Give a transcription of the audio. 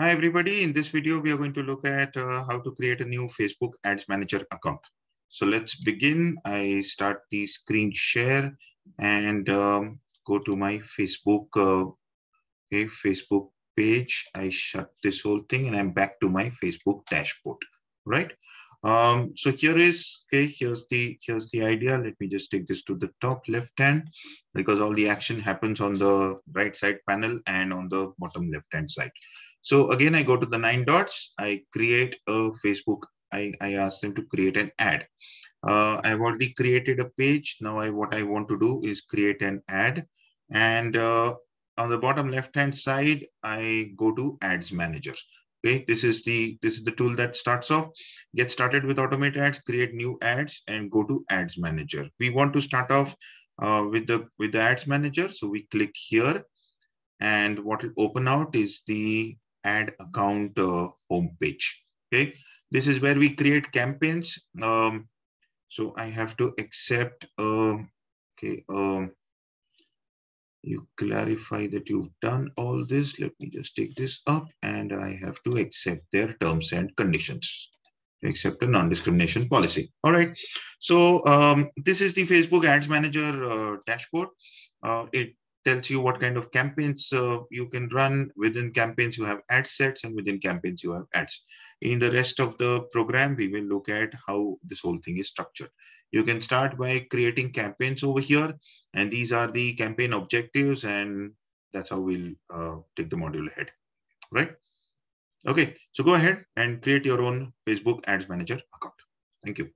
Hi, everybody. In this video, we are going to look at uh, how to create a new Facebook Ads Manager account. So let's begin. I start the screen share and um, go to my Facebook, uh, okay, Facebook page. I shut this whole thing and I'm back to my Facebook dashboard, right? Um, so here is, okay, here's the, here's the idea. Let me just take this to the top left hand because all the action happens on the right side panel and on the bottom left hand side. So again, I go to the nine dots, I create a Facebook, I, I ask them to create an ad. Uh, I've already created a page. Now I what I want to do is create an ad. And uh, on the bottom left-hand side, I go to Ads Manager. Okay, this is the this is the tool that starts off. Get started with automate ads, create new ads, and go to Ads Manager. We want to start off uh, with the with the Ads Manager. So we click here, and what will open out is the ad account uh, homepage. Okay, this is where we create campaigns. Um, so I have to accept. Um, okay, um, you clarify that you've done all this. Let me just take this up and I have to accept their terms and conditions. Accept a non-discrimination policy. All right. So um, this is the Facebook Ads Manager uh, dashboard. Uh, it tells you what kind of campaigns uh, you can run. Within campaigns, you have ad sets and within campaigns, you have ads. In the rest of the program, we will look at how this whole thing is structured. You can start by creating campaigns over here. And these are the campaign objectives. And that's how we'll uh, take the module ahead, right? Okay, so go ahead and create your own Facebook Ads Manager account. Thank you.